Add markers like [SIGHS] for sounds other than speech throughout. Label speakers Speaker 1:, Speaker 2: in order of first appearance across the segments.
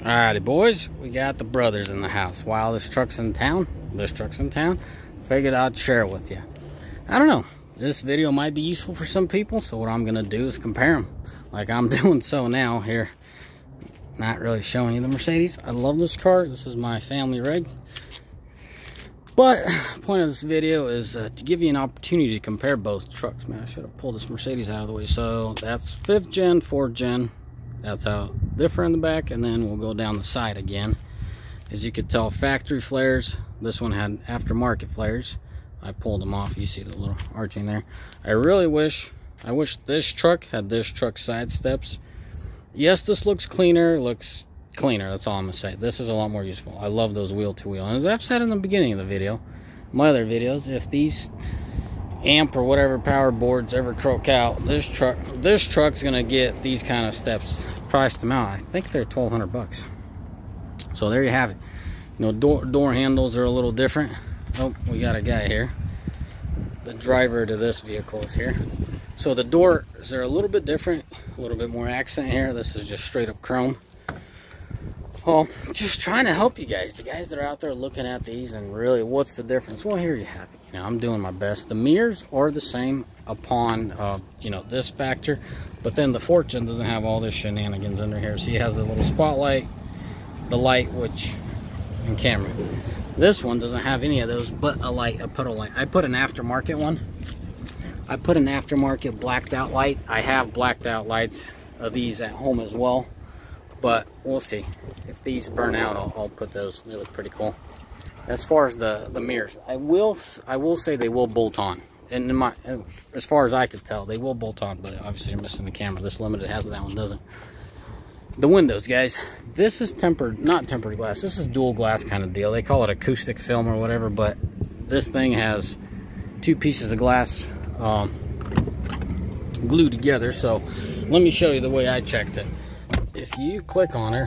Speaker 1: Alrighty, boys, we got the brothers in the house. While this truck's in town, this truck's in town, figured I'd share it with you. I don't know, this video might be useful for some people, so what I'm gonna do is compare them, like I'm [LAUGHS] doing so now here. Not really showing you the Mercedes. I love this car. This is my family rig. But point of this video is uh, to give you an opportunity to compare both trucks. Man, I should have pulled this Mercedes out of the way. So that's fifth gen, fourth gen, that's how different in the back and then we'll go down the side again. As you could tell factory flares this one had aftermarket flares. I pulled them off. You see the little arching there. I really wish I wish this truck had this truck side steps. Yes this looks cleaner looks cleaner that's all I'm gonna say. This is a lot more useful. I love those wheel to wheel and as I've said in the beginning of the video my other videos if these amp or whatever power boards ever croak out this truck this truck's gonna get these kind of steps priced them out i think they're 1200 bucks. So there you have it. You know door door handles are a little different. Oh we got a guy here. The driver to this vehicle is here. So the doors are a little bit different a little bit more accent here. This is just straight up chrome. Well just trying to help you guys the guys that are out there looking at these and really what's the difference? Well here you have it you know i'm doing my best. The mirrors are the same upon uh, you know this factor but then the fourth gen doesn't have all this shenanigans under here. So he has the little spotlight the light which and camera. This one doesn't have any of those but a light a a light. I put an aftermarket one. I put an aftermarket blacked out light. I have blacked out lights of these at home as well but we'll see. If these burn out i'll, I'll put those. They look pretty cool as far as the the mirrors i will i will say they will bolt on. And my as far as i could tell they will bolt on but obviously you're missing the camera. This limited has it that one doesn't. The windows guys this is tempered not tempered glass. This is dual glass kind of deal. They call it acoustic film or whatever but this thing has two pieces of glass um, glued together. So let me show you the way i checked it. If you click on her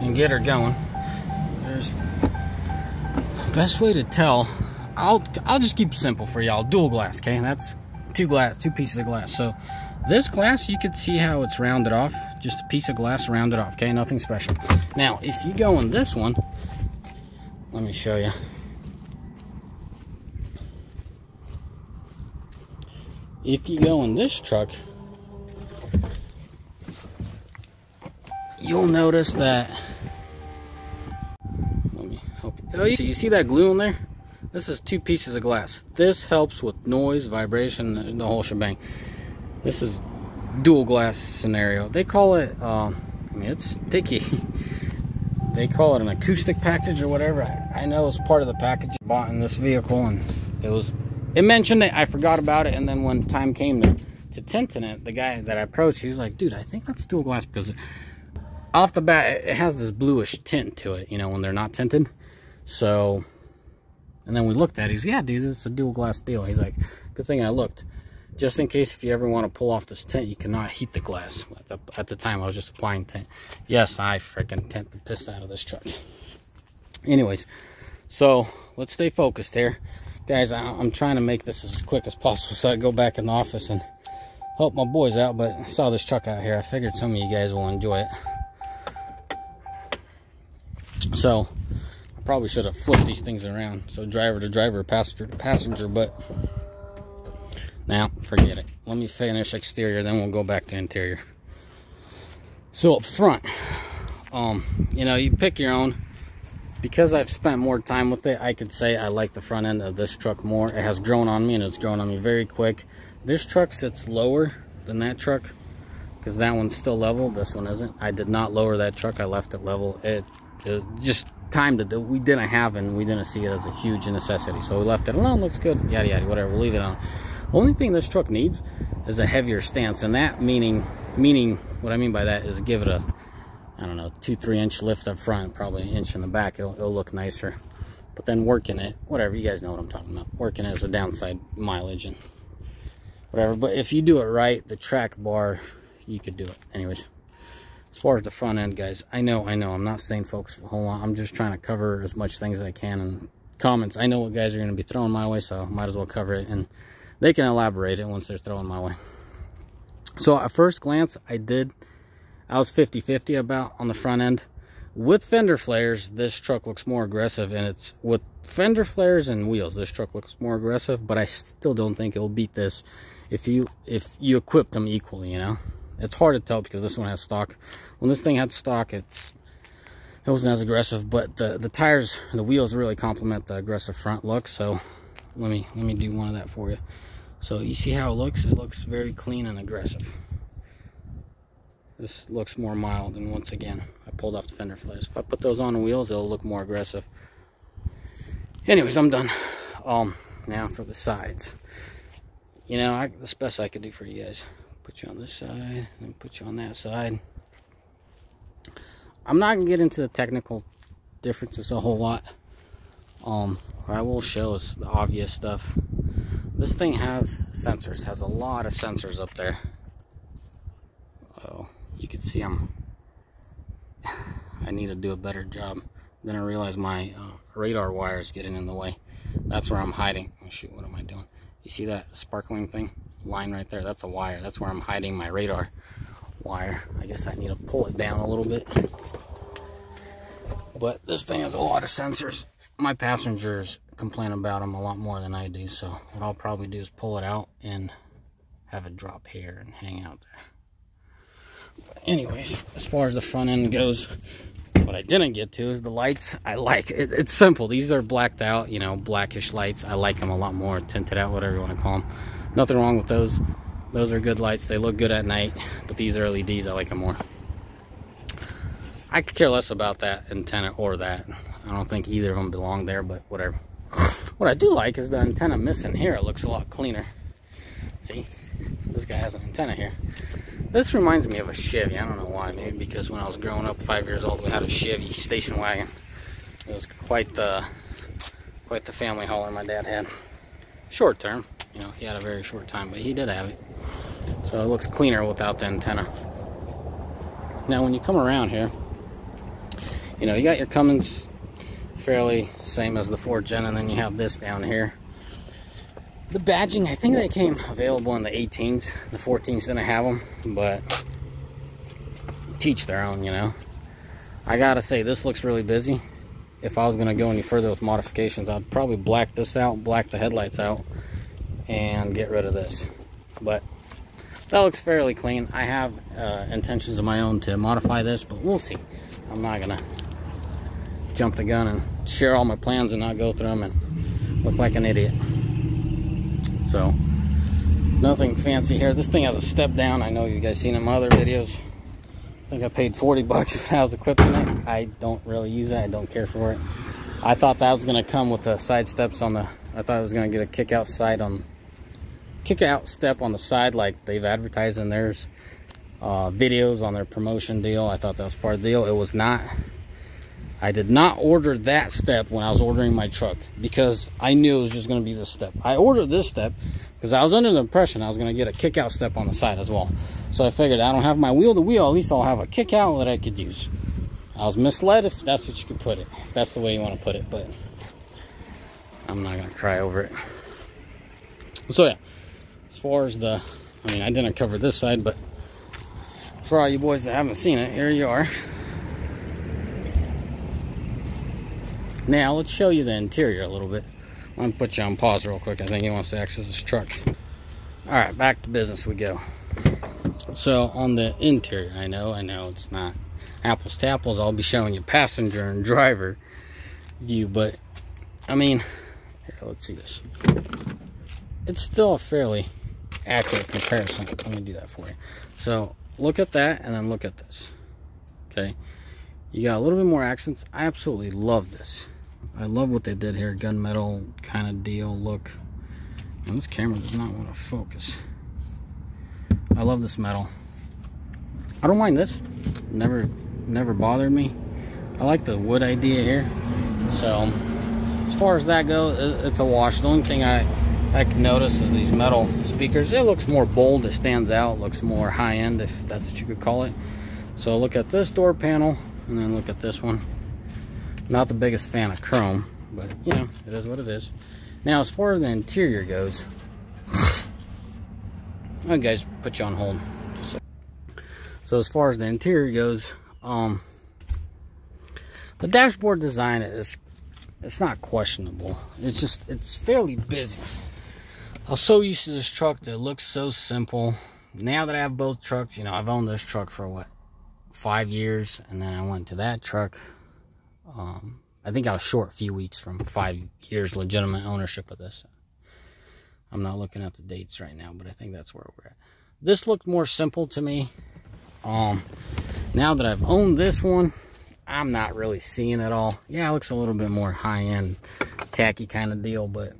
Speaker 1: and get her going there's best way to tell I'll I'll just keep it simple for y'all. Dual glass okay? That's two glass two pieces of glass. So this glass you can see how it's rounded off. Just a piece of glass rounded off okay? Nothing special. Now if you go in this one let me show you. If you go in this truck you'll notice that Oh, you see, you see that glue in there? This is two pieces of glass. This helps with noise, vibration, the whole shebang. This is dual glass scenario. They call it, um, I mean, it's sticky. [LAUGHS] they call it an acoustic package or whatever. I, know it's part of the package I bought in this vehicle and it was, it mentioned it, I forgot about it. And then when time came to, to tinting it, the guy that I approached, he was like, dude, I think that's dual glass because off the bat, it has this bluish tint to it, you know, when they're not tinted. So, and then we looked at it. He's, yeah, dude, this is a dual glass deal. He's like, good thing I looked. Just in case if you ever want to pull off this tent, you cannot heat the glass. At the, at the time, I was just applying tent. Yes, I freaking tint the piss out of this truck. Anyways, so let's stay focused here. Guys, I, I'm trying to make this as quick as possible so I go back in the office and help my boys out. But I saw this truck out here. I figured some of you guys will enjoy it. So, probably should have flipped these things around so driver to driver passenger to passenger but now forget it. Let me finish exterior then we'll go back to interior. So up front um you know you pick your own. Because I've spent more time with it I could say I like the front end of this truck more. It has grown on me and it's grown on me very quick. This truck sits lower than that truck because that one's still level this one isn't. I did not lower that truck I left it level. It, it just time to do we didn't have and we didn't see it as a huge necessity. So we left it alone looks good yada yada whatever we'll leave it on only thing this truck needs is a heavier stance and that meaning meaning what i mean by that is give it a i don't know two three inch lift up front probably an inch in the back it'll, it'll look nicer. But then working it whatever you guys know what i'm talking about working as a downside mileage and whatever. But if you do it right the track bar you could do it. Anyways as far as the front end guys i know i know. I'm not saying folks a whole lot i'm just trying to cover as much things as i can in comments. I know what guys are going to be throwing my way so might as well cover it and they can elaborate it once they're throwing my way. So at first glance i did i was 50 50 about on the front end. With fender flares, this truck looks more aggressive, and it's with fender flares and wheels, this truck looks more aggressive, but I still don't think it'll beat this if you if you equip them equally, you know. It's hard to tell because this one has stock. When this thing had stock, it's it wasn't as aggressive, but the the tires, the wheels really complement the aggressive front look. So let me let me do one of that for you. So you see how it looks? It looks very clean and aggressive. This looks more mild, and once again, I pulled off the fender flares. If I put those on the wheels, it'll look more aggressive. Anyways, I'm done. Um, now for the sides. You know, I, the best I could do for you guys. Put you on this side, and put you on that side. I'm not gonna get into the technical differences a whole lot. Um, what I will show is the obvious stuff. This thing has sensors, has a lot of sensors up there. Oh, you can see them. [SIGHS] I need to do a better job. Then I realize my uh, radar wire is getting in the way. That's where I'm hiding. Oh, shoot, what am I doing? You see that sparkling thing? Line right there, that's a wire. That's where I'm hiding my radar wire. I guess I need to pull it down a little bit. But this thing has a lot of sensors. My passengers complain about them a lot more than I do. So what I'll probably do is pull it out and have it drop here and hang out there. But anyways, as far as the front end goes, what I didn't get to is the lights. I like it. It's simple. These are blacked out, you know, blackish lights. I like them a lot more, tinted out, whatever you want to call them. Nothing wrong with those. Those are good lights. They look good at night, but these are LEDs. I like them more. I could care less about that antenna or that. I don't think either of them belong there, but whatever. [LAUGHS] What I do like is the antenna missing here. It looks a lot cleaner. See? This guy has an antenna here. This reminds me of a Chevy. I don't know why. Maybe because when I was growing up, five years old, we had a Chevy station wagon. It was quite the quite the family hauler my dad had. Short term. You know, he had a very short time, but he did have it. So it looks cleaner without the antenna. Now, when you come around here, you know, you got your Cummins fairly same as the 4 Gen, and then you have this down here. The badging, I think they came available in the 18s. The 14s didn't have them, but teach their own, you know. I gotta say, this looks really busy. If I was gonna go any further with modifications, I'd probably black this out, black the headlights out, and get rid of this. But that looks fairly clean. I have uh, intentions of my own to modify this, but we'll see. I'm not gonna jump the gun and share all my plans and not go through them and look like an idiot. So, nothing fancy here. This thing has a step down. I know you guys seen in my other videos. I think I paid 40 bucks [LAUGHS] when I was equipping it. I don't really use it. I don't care for it. I thought that was to come with the side steps on the... I thought I was to get a kick out side on... Kick out step on the side like they've advertised in theirs. Uh, videos on their promotion deal. I thought that was part of the deal. It was not. I did not order that step when I was ordering my truck because I knew it was just going to be this step. I ordered this step because I was under the impression I was going to get a kick out step on the side as well. So I figured I don't have my wheel to wheel, at least I'll have a kick out that I could use. I was misled if that's what you could put it, if that's the way you want to put it, but I'm not going to cry over it. So yeah, as far as the, I mean, I didn't cover this side, but for all you boys that haven't seen it, here you are. Now, let's show you the interior a little bit. I'm to put you on pause real quick. I think he wants to access his truck. All right, back to business we go. So, on the interior, I know, I know it's not apples to apples. I'll be showing you passenger and driver view, but, I mean, here, let's see this. It's still a fairly accurate comparison. Let me do that for you. So, look at that, and then look at this. Okay? You got a little bit more accents. I absolutely love this. I love what they did here. Gunmetal kind of deal look. And this camera does not want to focus. I love this metal. I don't mind this. Never, never bothered me. I like the wood idea here. So, as far as that goes, it's a wash. The only thing I, I can notice is these metal speakers. It looks more bold. It stands out. looks more high-end, if that's what you could call it. So look at this door panel and then look at this one not the biggest fan of chrome but you know it is what it is now as far as the interior goes [SIGHS] oh guys put you on hold so. so as far as the interior goes um The dashboard design is, it's not questionable. It's just, it's fairly busy. I was so used to this truck that looks so simple. Now that I have both trucks, you know, I've owned this truck for what, five years, and then I went to that truck. Um, I think I was short a few weeks from five years legitimate ownership of this. I'm not looking at the dates right now, but I think that's where we're at. This looked more simple to me. Um, now that I've owned this one, I'm not really seeing it all. Yeah, it looks a little bit more high-end, tacky kind of deal, but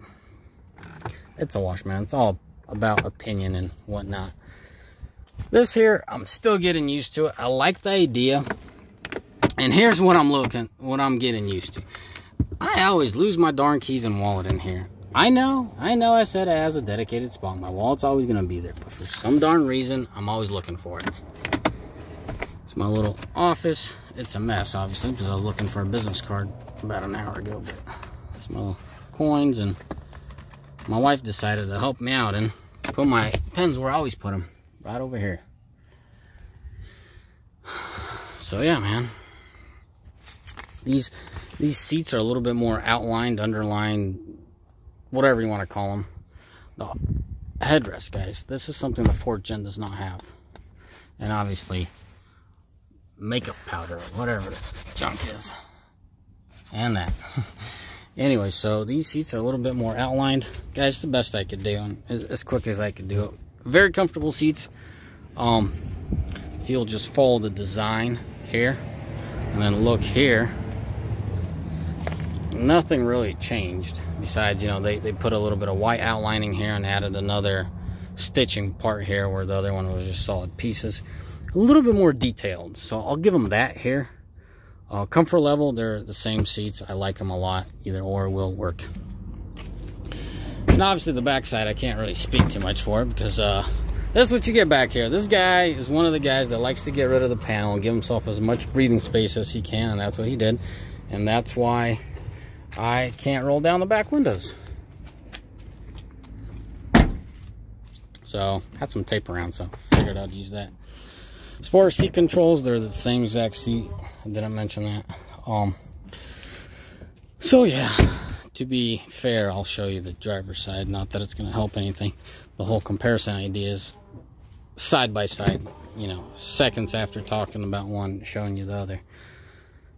Speaker 1: it's a wash, man. It's all about opinion and whatnot. This here, I'm still getting used to it. I like the idea. And here's what I'm looking, what I'm getting used to. I always lose my darn keys and wallet in here. I know, I know I said it has a dedicated spot. My wallet's always going to be there. But for some darn reason, I'm always looking for it. It's my little office. It's a mess, obviously, because I was looking for a business card about an hour ago. But it's my little coins. And my wife decided to help me out and put my pens where I always put them. Right over here. [SIGHS] So, yeah, man these these seats are a little bit more outlined, underlined, whatever you want to call them. The headrest, guys. This is something the fourth gen does not have. And obviously, makeup powder, whatever this junk is. And that. [LAUGHS] anyway, so these seats are a little bit more outlined. Guys, the best I could do, and as quick as I could do it. Very comfortable seats. Um, if you'll just follow the design here, and then look here, nothing really changed besides you know they, they put a little bit of white outlining here and added another stitching part here where the other one was just solid pieces a little bit more detailed so i'll give them that here uh, comfort level they're the same seats. I like them a lot. Either or will work. And obviously the backside i can't really speak too much for because uh that's what you get back here. This guy is one of the guys that likes to get rid of the panel and give himself as much breathing space as he can and that's what he did. And that's why I can't roll down the back windows. So, had some tape around, so figured I'd use that. As far as seat controls, they're the same exact seat. I didn't mention that. Um, so, yeah, to be fair, I'll show you the driver's side. Not that it's going to help anything. The whole comparison idea is side by side, you know, seconds after talking about one, showing you the other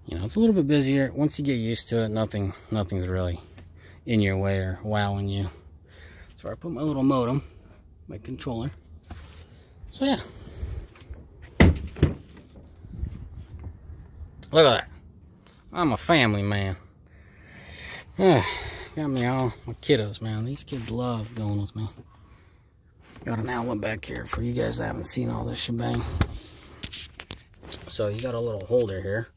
Speaker 1: you know, it's a little bit busier. Once you get used to it, nothing, nothing's really in your way or wowing you. So I put my little modem, my controller. So yeah. Look at that. I'm a family man. Yeah, got me all my kiddos, man. These kids love going with me. Got an outlet back here for you guys that haven't seen all this shebang. So you got a little holder here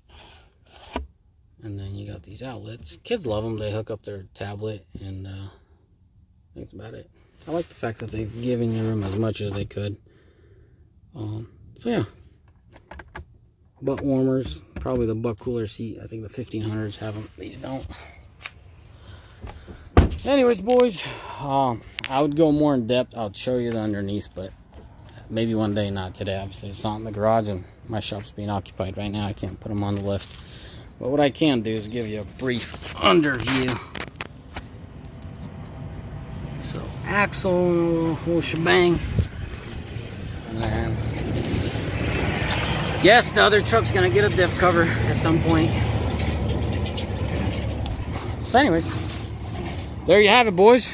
Speaker 1: and then you got these outlets kids love them they hook up their tablet and uh, that's about it I like the fact that they've given you room as much as they could um, so yeah butt warmers probably the butt cooler seat. I think the 1500s have them these don't. Anyways boys um, I would go more in depth. I'll show you the underneath but maybe one day not today. Obviously it's not in the garage and my shop's being occupied right now. I can't put them on the lift. But what I can do is give you a brief underview. So axle, whole shebang. And then, yes, the other truck's gonna get a diff cover at some point. So anyways, there you have it, boys.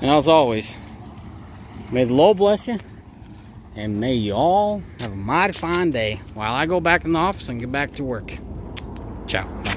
Speaker 1: And as always, may the Lord bless you. And may you all have a mighty fine day while I go back in the office and get back to work. Ciao.